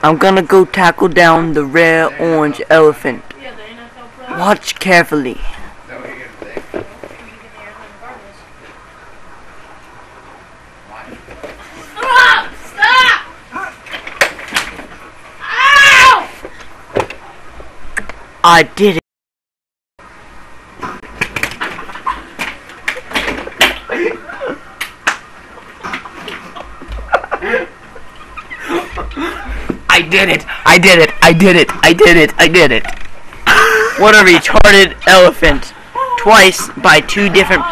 I'm gonna go tackle down the rare orange elephant. Watch carefully. Stop! Stop! Ow! I did it. I did it! I did it! I did it! I did it! I did it! What a retarded elephant! Twice by two different